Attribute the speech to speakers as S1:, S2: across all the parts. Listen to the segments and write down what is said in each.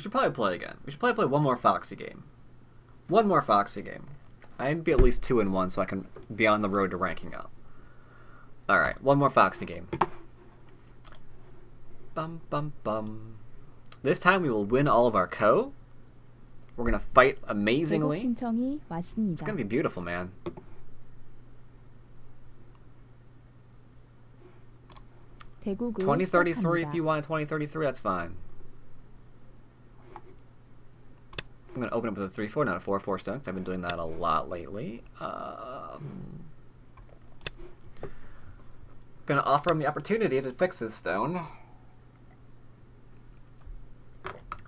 S1: We should probably play again. We should probably play one more Foxy game. One more Foxy game. I need to be at least two and one so I can be on the road to ranking up. Alright, one more Foxy game. Bum bum bum. This time we will win all of our ko. We're gonna fight amazingly. It's gonna be beautiful, man.
S2: Twenty thirty
S1: three. If you want twenty thirty three, that's fine. I'm gonna open up with a 3 4, not a 4 4 stone, 'cause I've been doing that a lot lately. Um, gonna offer him the opportunity to fix his stone.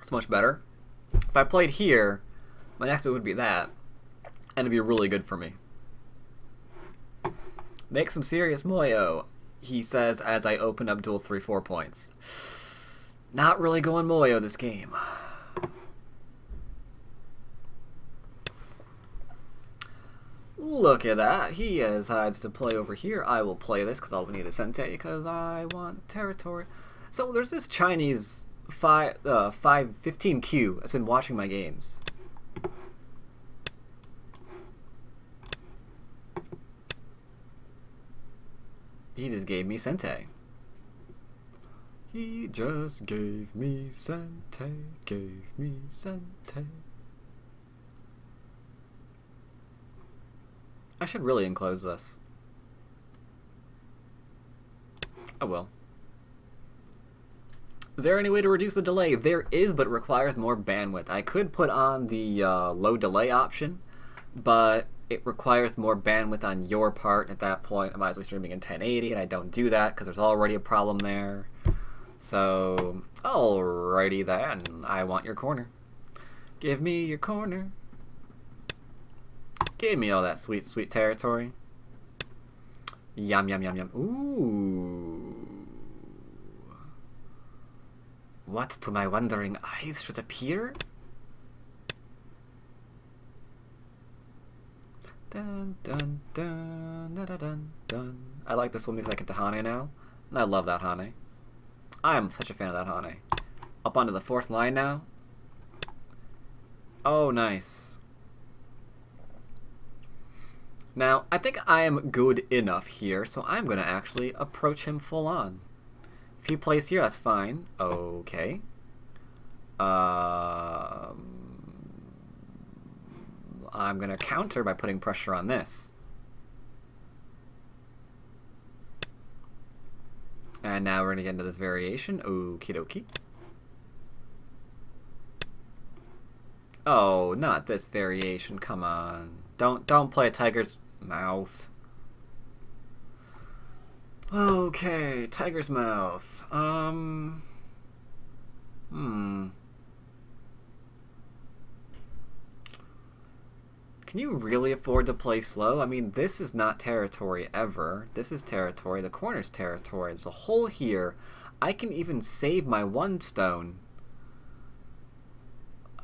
S1: It's much better. If I played here, my next move would be that, and it'd be really good for me. Make some serious moyo, he says as I open up dual 3 4 points. Not really going moyo this game. Look at that. He decides to play over here. I will play this because I'll need a Sente because I want territory. So there's this Chinese 5, uh, 515Q that's been watching my games. He just gave me Sente. He just gave me Sente, gave me Sente. I should really enclose this. I will. Is there any way to reduce the delay? There is, but it requires more bandwidth. I could put on the uh, low delay option, but it requires more bandwidth on your part. At that point, I'm obviously streaming in 1080, and I don't do that because there's already a problem there. So, alrighty then. I want your corner. Give me your corner. Give me all that sweet, sweet territory. Yum, yum, yum, yum. Ooh. What to my wondering eyes should appear? Dun, dun, dun, dun, dun, dun, dun. I like this one because I get to Hane now. And I love that Hane. I am such a fan of that Hane. Up onto the fourth line now. Oh, nice. Now, I think I am good enough here, so I'm going to actually approach him full on. If he plays here, that's fine. Okay. Um, I'm going to counter by putting pressure on this. And now we're going to get into this variation. Okie dokie. Oh, not this variation. Come on. Don't don't play a tiger's mouth. Okay, tiger's mouth. Um Hmm. Can you really afford to play slow? I mean, this is not territory ever. This is territory. The corner's territory. There's a hole here. I can even save my one stone.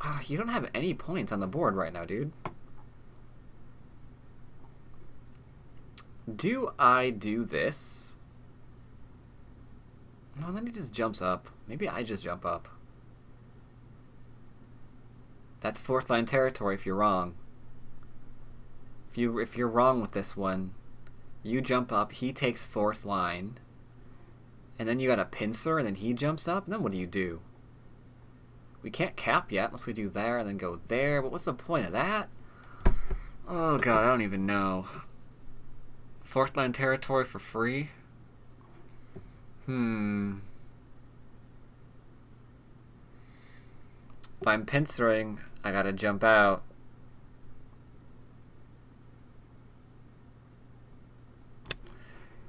S1: Ah, you don't have any points on the board right now, dude. Do I do this? No, then he just jumps up. Maybe I just jump up. That's fourth line territory if you're wrong. If you if you're wrong with this one, you jump up, he takes fourth line, and then you got a pincer, and then he jumps up, and then what do you do? We can't cap yet unless we do there and then go there, but what's the point of that? Oh god, I don't even know. Fourth line territory for free? Hmm. If I'm pincering, I gotta jump out.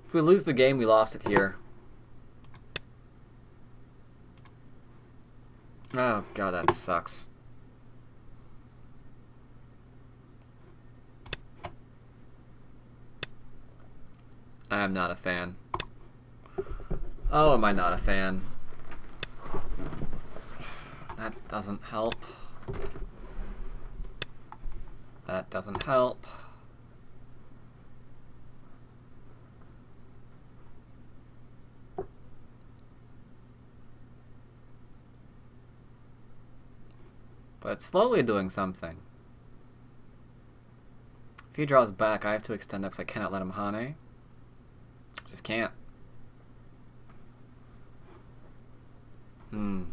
S1: If we lose the game, we lost it here. Oh god, that sucks. I am not a fan. Oh, am I not a fan? That doesn't help. That doesn't help. But it's slowly doing something. If he draws back, I have to extend up because I cannot let him Hane. Just can't. Hmm.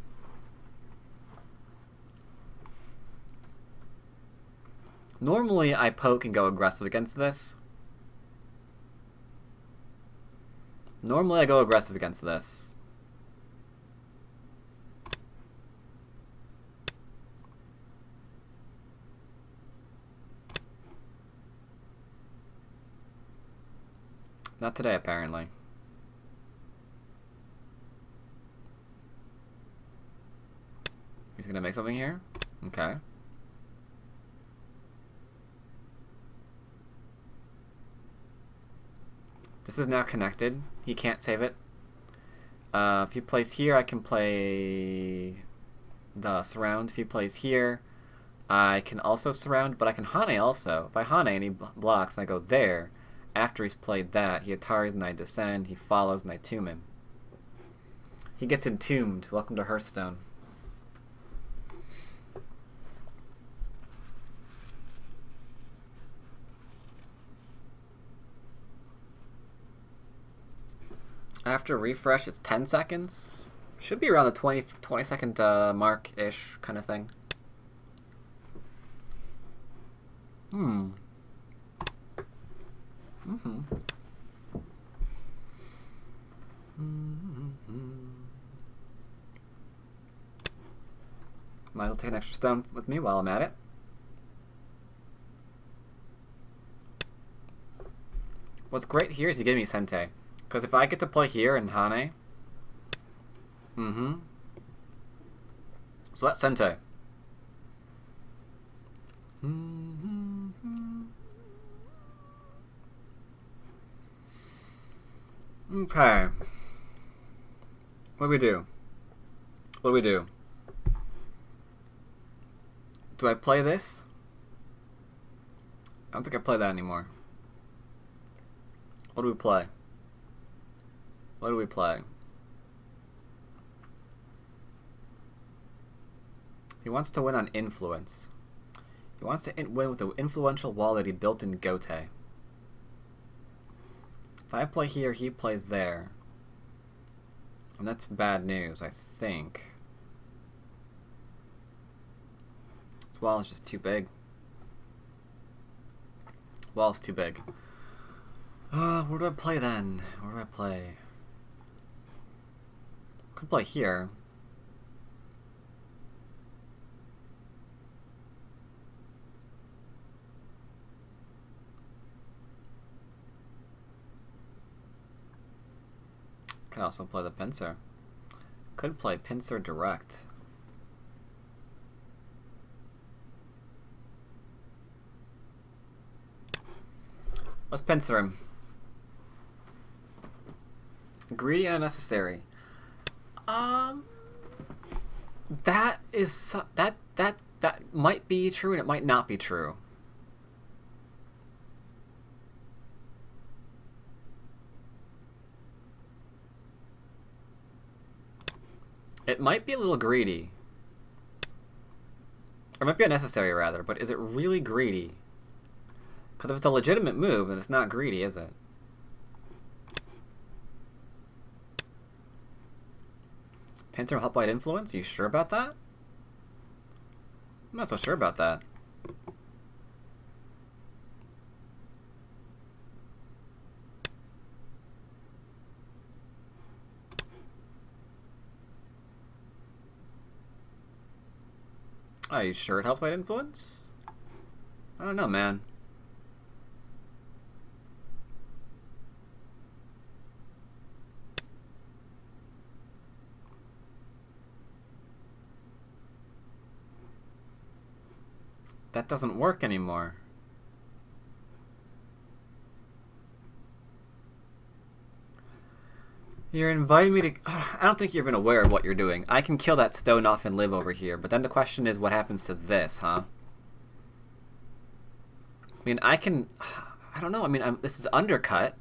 S1: Normally, I poke and go aggressive against this. Normally, I go aggressive against this. Not today, apparently. He's gonna make something here? Okay. This is now connected. He can't save it. Uh, if he plays here, I can play the surround. If he plays here, I can also surround, but I can Hane also. If I Hane and he blocks and I go there, after he's played that, he Ataris and I descend, he follows and I tomb him. He gets entombed. Welcome to Hearthstone. After refresh, it's 10 seconds. Should be around the 20, 20 second uh, mark-ish kind of thing. Hmm. Mm-hmm. Mm-hmm. Might as well take an extra stone with me while I'm at it. What's great here is you give me Sente. Because if I get to play here in Hane, mm-hmm. So that's Sente. Mm-hmm. Okay. What do we do? What do we do? Do I play this? I don't think I play that anymore. What do we play? What do we play? He wants to win on influence. He wants to win with the influential wall that he built in Gote. I play here, he plays there. And that's bad news, I think. This wall is just too big. Wall's too big. Uh, where do I play then? Where do I play? Could play here. Could also play the pincer. Could play pincer direct. Let's pincer him. Greedy and unnecessary. Um, that is that that that might be true and it might not be true. It might be a little greedy. Or it might be unnecessary, rather, but is it really greedy? Because if it's a legitimate move, then it's not greedy, is it? Pincer help light influence? Are you sure about that? I'm not so sure about that. Are you sure it helps light influence? I don't know, man. That doesn't work anymore. You're inviting me to... I don't think you're even aware of what you're doing. I can kill that stone off and live over here, but then the question is what happens to this, huh? I mean, I can... I don't know. I mean, I'm, this is undercut.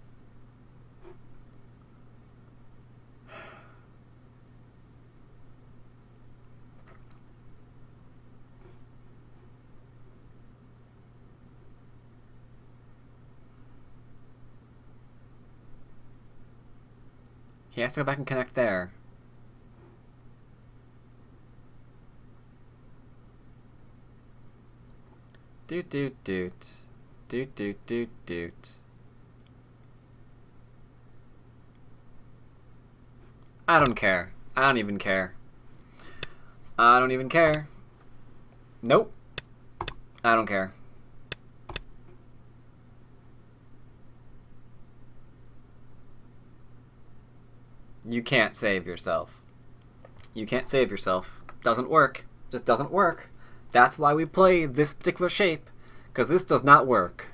S1: He has to go back and connect there. Doot doot doot. Doot doot doot doot. I don't care. I don't even care. I don't even care. Nope. I don't care. You can't save yourself. You can't save yourself. Doesn't work. Just doesn't work. That's why we play this particular shape, because this does not work.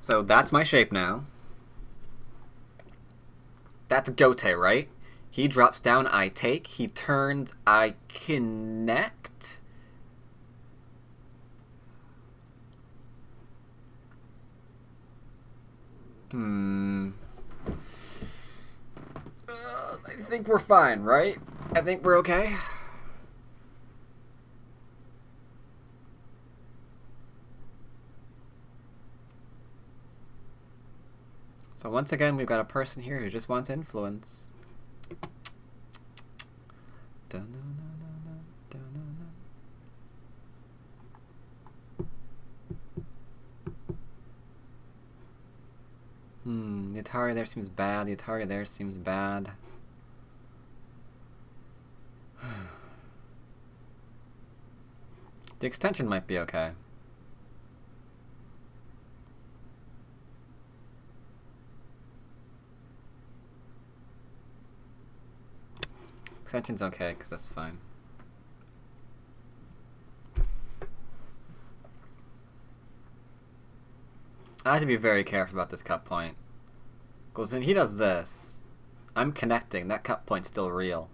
S1: So that's my shape now. That's Gote, right? He drops down, I take. He turns, I connect. Hmm. Uh, I think we're fine, right? I think we're okay. So once again, we've got a person here who just wants influence. Hmm, the Atari there seems bad. The Atari there seems bad. the extension might be okay. Extension's okay, because that's fine. I have to be very careful about this cut point. Because when he does this, I'm connecting. That cut point's still real.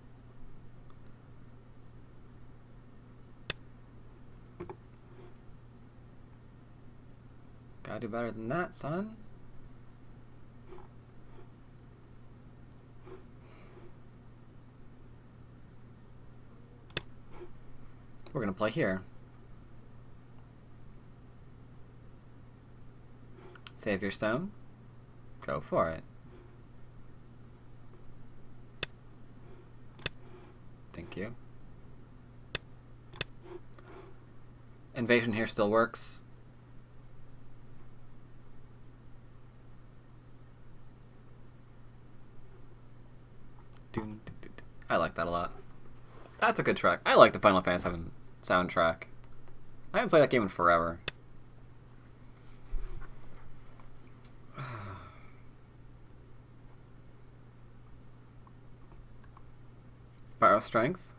S1: Gotta do better than that, son. We're going to play here. Save your stone. Go for it. Thank you. Invasion here still works. I like that a lot. That's a good track. I like the Final Fantasy soundtrack. I haven't played that game in forever. Borrow strength.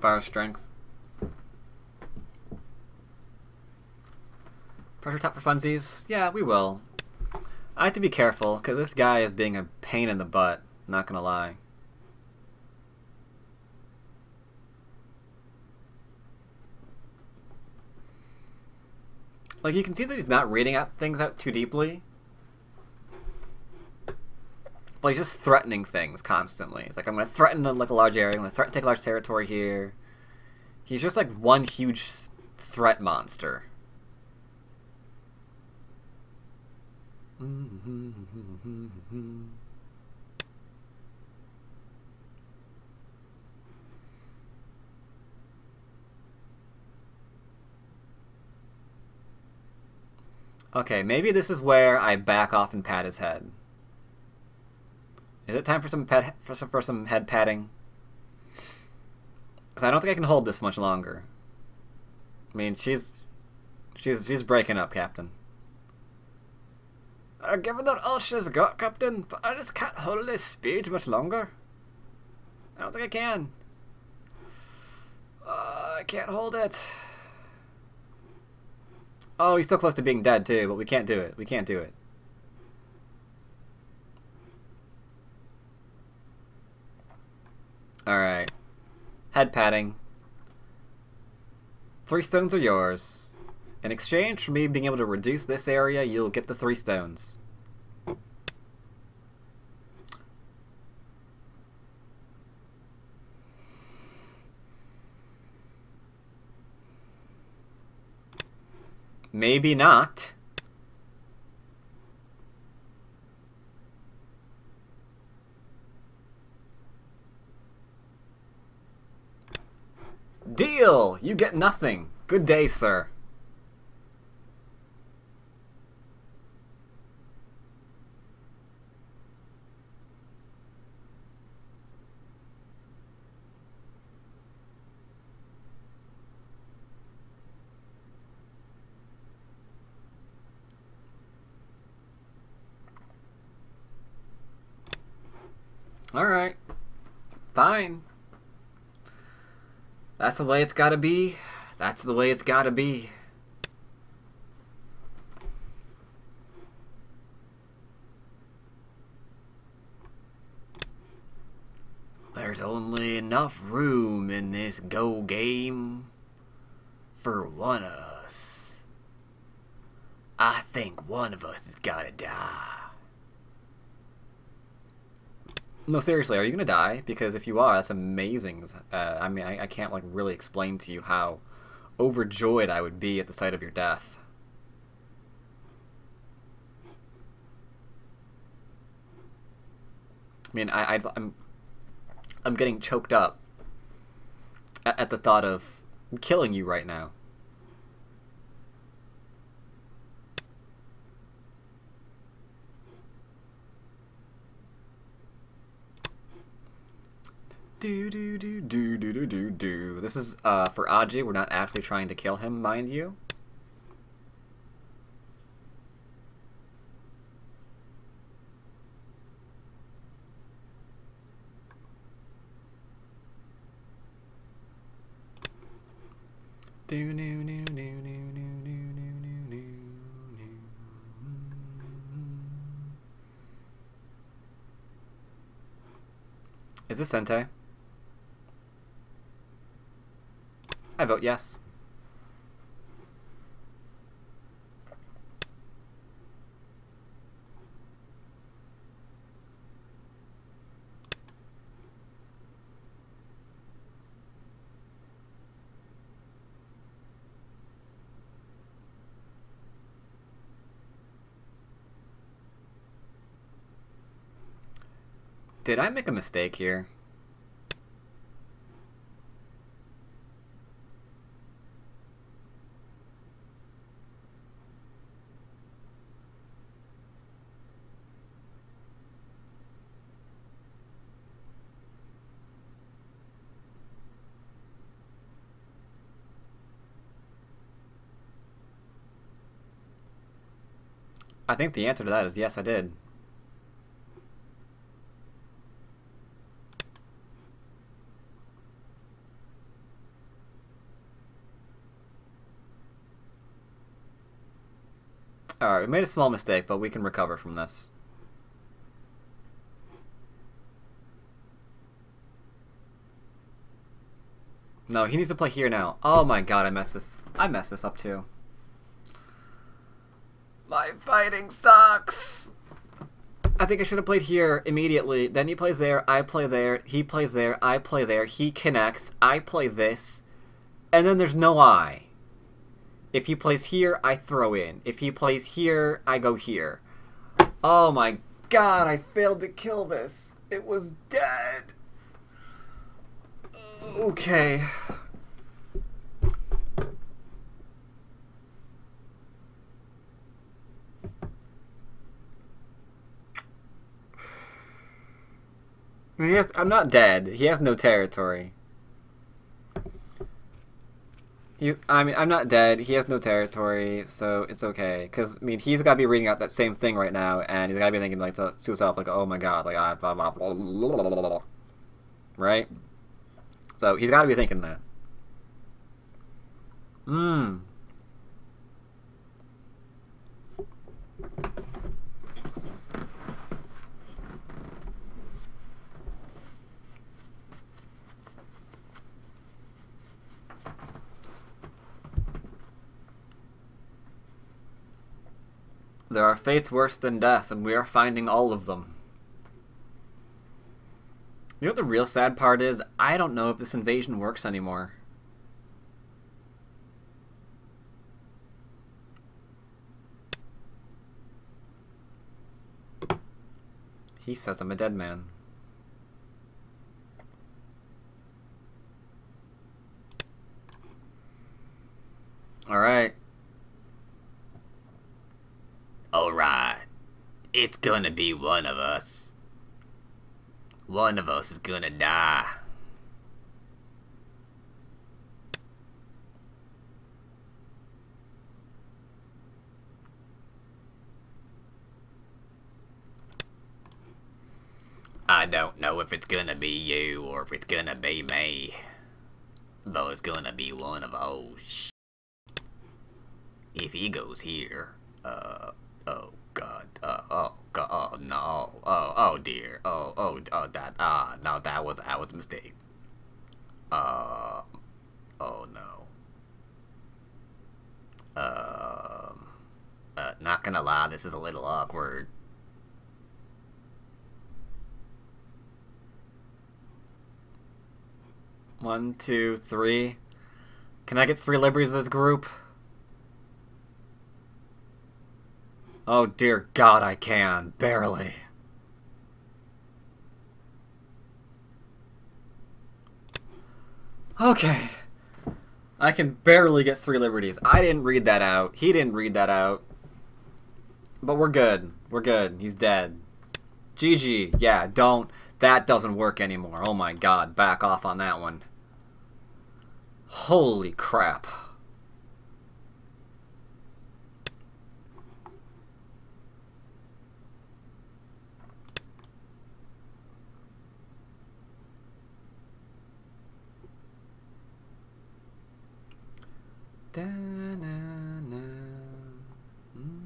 S1: Borrow strength. Pressure top for funsies? Yeah, we will. I have to be careful, because this guy is being a pain in the butt, not gonna lie. Like, you can see that he's not reading out things out too deeply. But he's just threatening things constantly. It's like, I'm gonna threaten like a large area, I'm gonna threaten take a large territory here. He's just like one huge threat monster. Mm-hmm. Okay, maybe this is where I back off and pat his head. Is it time for some pet for some, for some head patting? Cause I don't think I can hold this much longer. I mean, she's she's she's breaking up, Captain. Given that all she's got, Captain, but I just can't hold this speed much longer. I don't think I can. Uh, I can't hold it. Oh, he's so close to being dead, too, but we can't do it. We can't do it. Alright. Head patting. Three stones are yours. In exchange for me being able to reduce this area, you'll get the three stones. Maybe not. Deal! You get nothing. Good day, sir. Alright. Fine. That's the way it's gotta be. That's the way it's gotta be. There's only enough room in this Go game for one of us. I think one of us has gotta die. No, seriously, are you gonna die? Because if you are, that's amazing. Uh, I mean, I, I can't like really explain to you how overjoyed I would be at the sight of your death. I mean, I, I I'm I'm getting choked up at, at the thought of killing you right now. Do do do do do do do do. This is uh, for Aji. We're not actually trying to kill him, mind you. Do do do do do Is this Sente? I vote yes. Did I make a mistake here? I think the answer to that is yes, I did. Alright, we made a small mistake, but we can recover from this. No, he needs to play here now. Oh my god, I messed this. I messed this up too. My fighting sucks. I think I should have played here immediately. Then he plays there, I play there, he plays there, I play there, he connects, I play this, and then there's no I. If he plays here, eye throw in. If he plays here, I go here. Oh my god, I failed to kill this. It was dead. Okay. I mean, has, I'm not dead. He has no territory. He, I mean, I'm not dead. He has no territory, so it's okay. Because, I mean, he's got to be reading out that same thing right now, and he's got to be thinking, like, to, to himself, like, oh my god, like, I, blah, blah, blah, blah, blah, blah. Right? So, he's got to be thinking that. Mmm. There are fates worse than death, and we are finding all of them. You know what the real sad part is? I don't know if this invasion works anymore. He says I'm a dead man. Alright.
S3: It's gonna be one of us. One of us is gonna die. I don't know if it's gonna be you or if it's gonna be me. Though it's gonna be one of those. If he goes here, uh, oh god, uh, oh god, oh no, oh, oh dear, oh, oh, oh, that, ah, no, that was, that was a mistake. Uh, oh no. Um, uh, not gonna lie, this is a little awkward.
S1: One, two, three. Can I get three liberties as group? Oh dear God, I can. Barely. Okay. I can barely get three liberties. I didn't read that out. He didn't read that out. But we're good. We're good. He's dead. GG. Yeah, don't. That doesn't work anymore. Oh my god. Back off on that one. Holy crap. Da-na-na. Mm-hmm.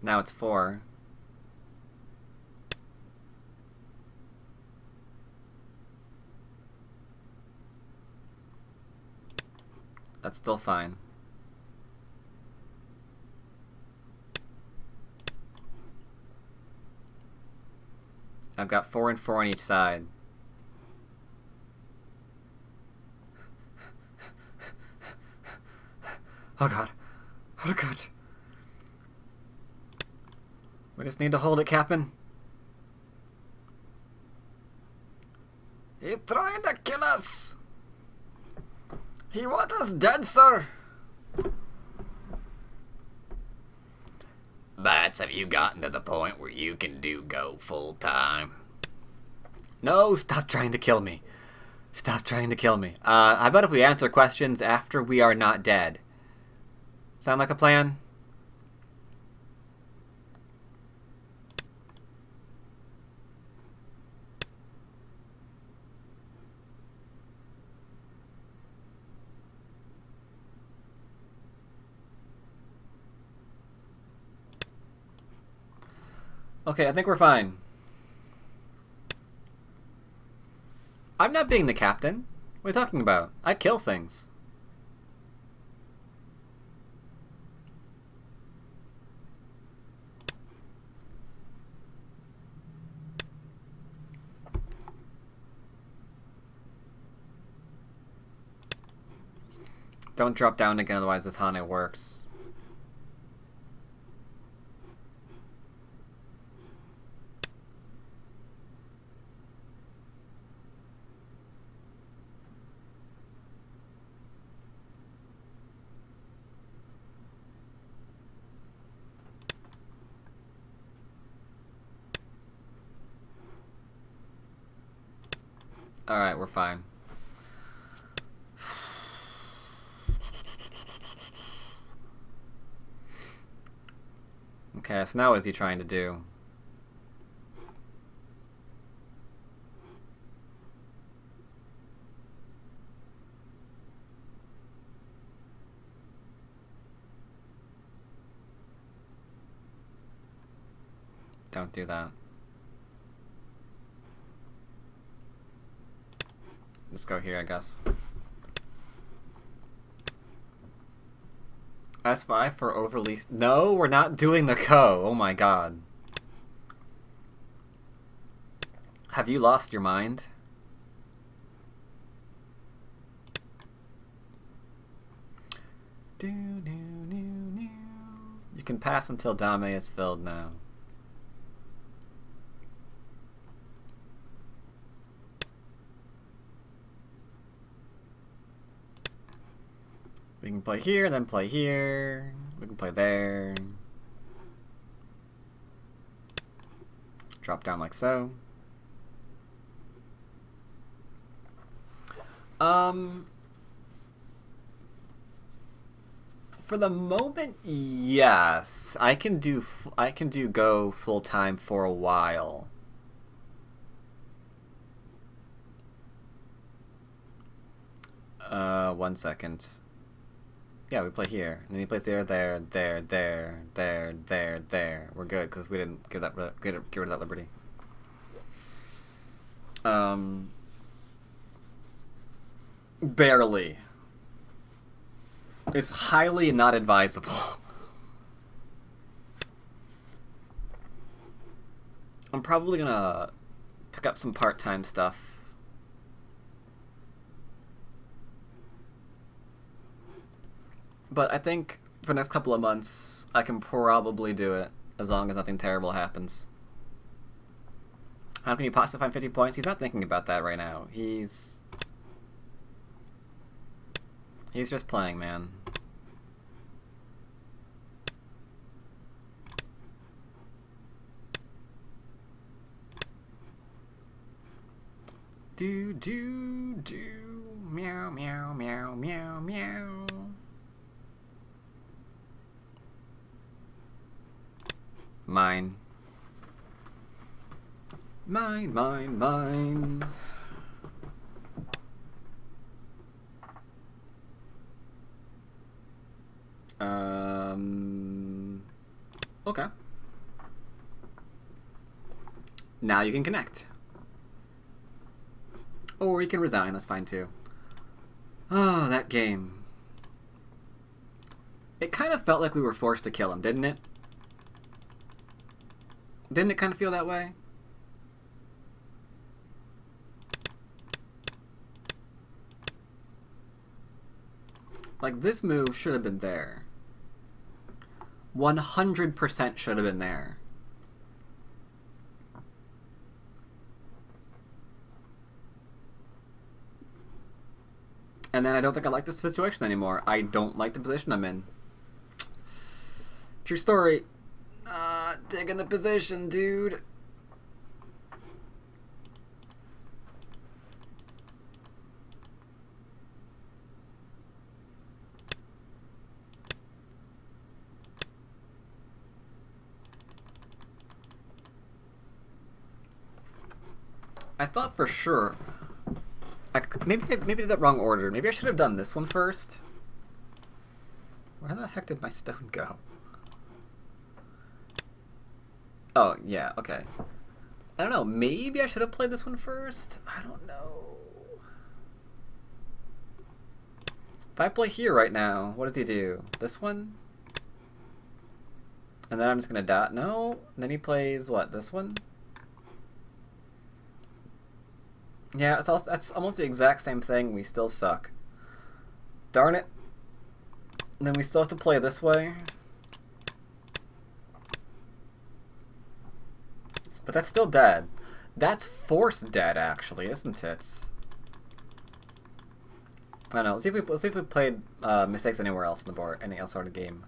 S1: Now it's four. That's still fine. I've got four and four on each side. Oh god. Oh god. We just need to hold it, Captain. He's trying to kill us! He wants us dead, sir!
S3: Bats, have you gotten to the point where you can do go full time?
S1: No, stop trying to kill me. Stop trying to kill me. Uh, how about if we answer questions after we are not dead? Sound like a plan? Okay, I think we're fine. I'm not being the captain. What are you talking about? I kill things. Don't drop down again, otherwise this Hane works. Alright, we're fine. Okay, so now what is he trying to do? Don't do that. Let's go here, I guess. S5 for overly... No, we're not doing the ko. Oh my god. Have you lost your mind? You can pass until Dame is filled now. We can play here, and then play here. We can play there. Drop down like so. Um, for the moment, yes, I can do. I can do go full time for a while. Uh, one second. Yeah, we play here, and then he plays there, there, there, there, there, there, there. We're good because we didn't give that get, rid of that liberty. Um, barely. It's highly not advisable. I'm probably gonna pick up some part-time stuff. But I think for the next couple of months, I can probably do it as long as nothing terrible happens. How can you possibly find 50 points? He's not thinking about that right now. He's. He's just playing, man. Do, do, do. Meow, meow, meow, meow, meow. Mine. Mine, mine, mine. Um. Okay. Now you can connect. Or you can resign, that's fine too. Oh, that game. It kind of felt like we were forced to kill him, didn't it? Didn't it kind of feel that way? Like, this move should have been there. 100% should have been there. And then I don't think I like this situation anymore. I don't like the position I'm in. True story. Uh, digging the position, dude. I thought for sure. I maybe maybe I did that wrong order. Maybe I should have done this one first. Where the heck did my stone go? Oh, yeah, okay. I don't know, maybe I should have played this one first? I don't know. If I play here right now, what does he do? This one? And then I'm just gonna dot. No, and then he plays what? This one? Yeah, it's also, that's almost the exact same thing. We still suck. Darn it. And then we still have to play this way. But that's still dead. That's forced dead, actually, isn't it? I don't know. Let's see if we let's see if we played uh, mistakes anywhere else in the board, any else sort of game.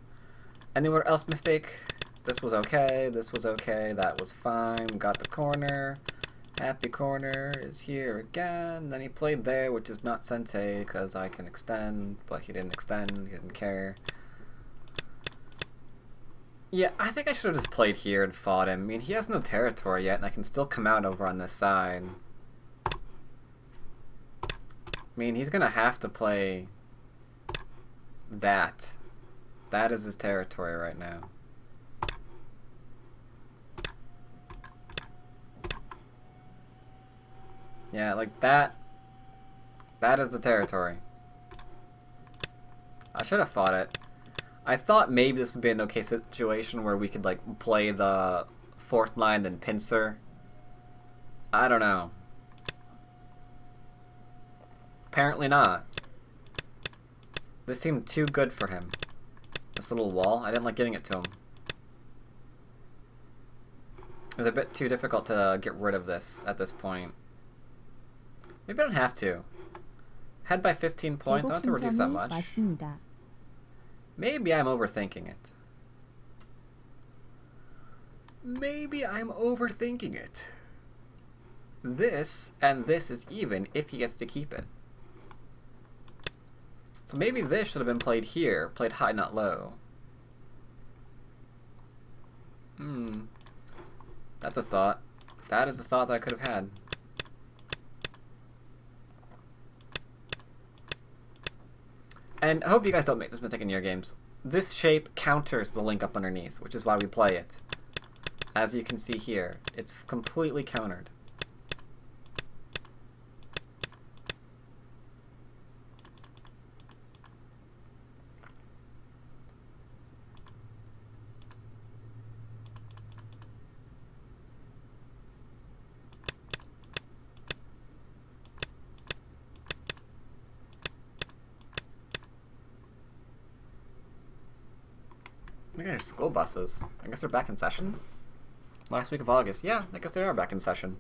S1: Anywhere else mistake? This was okay. This was okay. That was fine. Got the corner. Happy corner is here again. Then he played there, which is not Sente because I can extend, but he didn't extend. He didn't care. Yeah, I think I should have just played here and fought him. I mean, he has no territory yet, and I can still come out over on this side. I mean, he's gonna have to play that. That is his territory right now. Yeah, like that. That is the territory. I should have fought it. I thought maybe this would be an okay situation where we could like play the fourth line then pincer. I don't know. Apparently not. This seemed too good for him. This little wall, I didn't like giving it to him. It was a bit too difficult to get rid of this at this point. Maybe I don't have to. Head by 15 points, I don't have to
S2: 대곡
S1: reduce that
S2: 신청이
S1: much.
S2: 왔습니다.
S1: Maybe I'm overthinking it. Maybe I'm overthinking it. This and this is even if he gets to keep it. So maybe this should have been played here, played high, not low. Hmm. That's a thought. That is a thought that I could have had. And I hope you guys don't make this mistake in your games. This shape counters the link up underneath, which is why we play it. As you can see here, it's completely countered. Look at school buses. I guess they're back in session? Last week of August. Yeah, I guess they are back in session.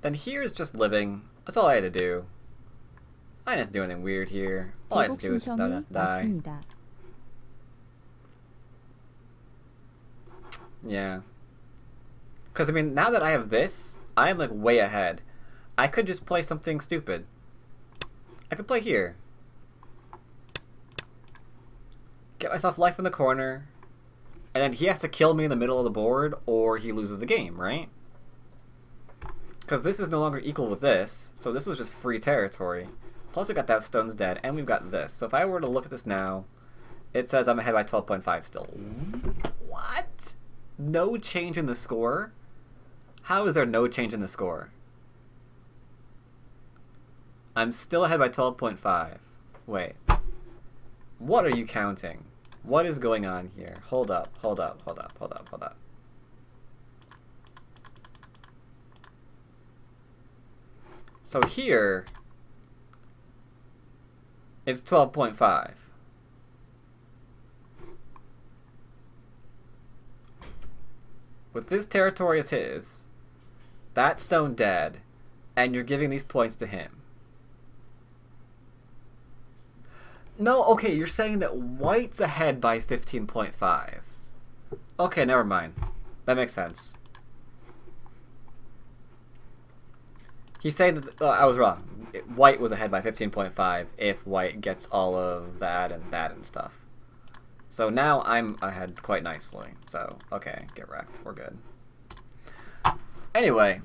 S1: Then here's just living. That's all I had to do. I didn't have to do anything weird here. All I had to do was just die. Yeah. Because, I mean, now that I have this, I am, like, way ahead. I could just play something stupid. I could play here. Get myself life in the corner. And then he has to kill me in the middle of the board, or he loses the game, right? Because this is no longer equal with this, so this was just free territory. Plus we got that stone's dead, and we've got this. So if I were to look at this now, it says I'm ahead by 12.5 still. What? No change in the score? How is there no change in the score? I'm still ahead by 12.5. Wait. What are you counting? What is going on here? Hold up, hold up, hold up, hold up, hold up. So here, it's 12.5. With this territory as his, that stone dead, and you're giving these points to him. No, okay, you're saying that white's ahead by 15.5. Okay, never mind. That makes sense. He's saying that uh, I was wrong. White was ahead by 15.5 if white gets all of that and that and stuff. So now I'm ahead quite nicely. So, okay, get wrecked. We're good. Anyway,